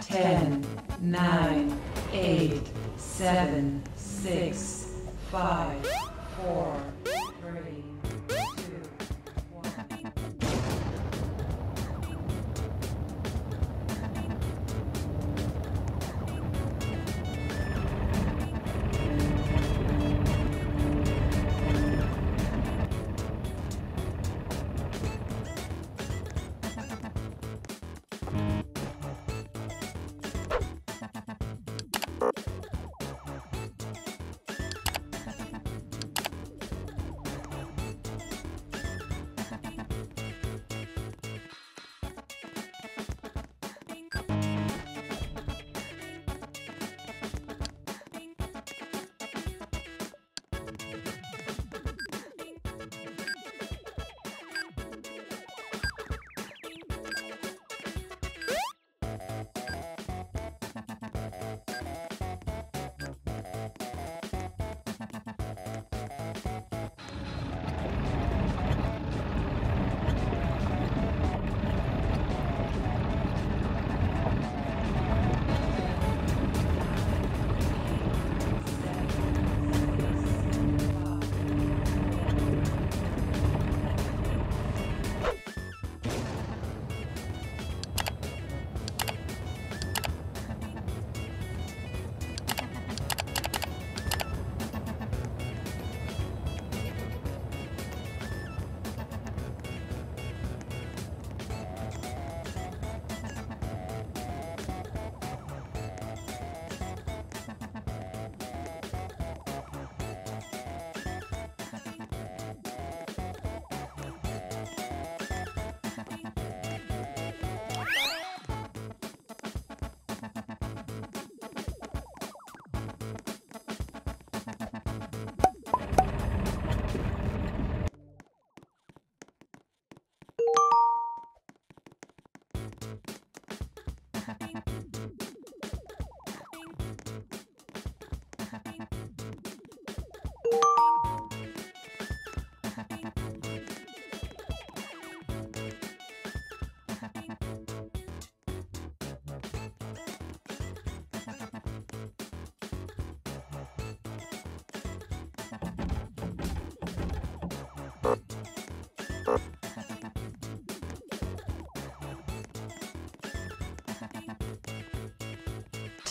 Ten, nine, eight, seven, six, five,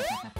Ha ha ha.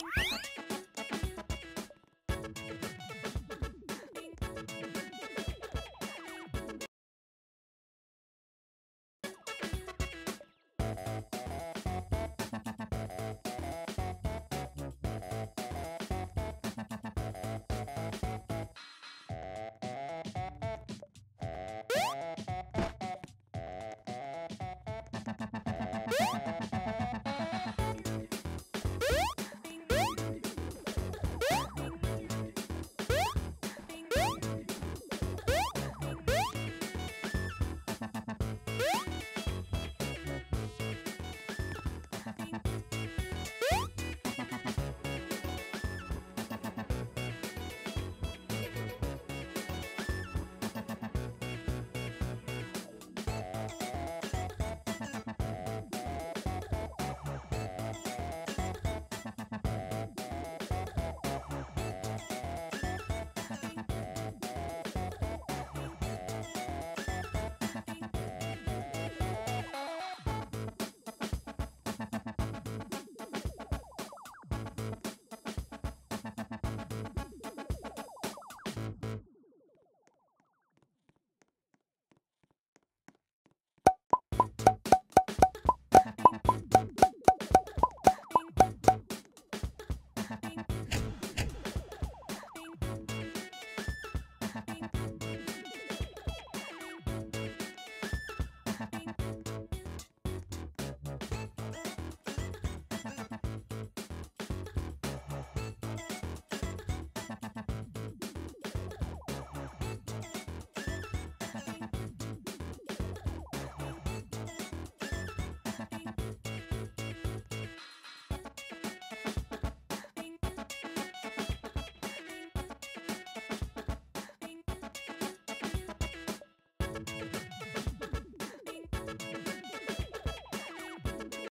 Ha ha ha ha ha!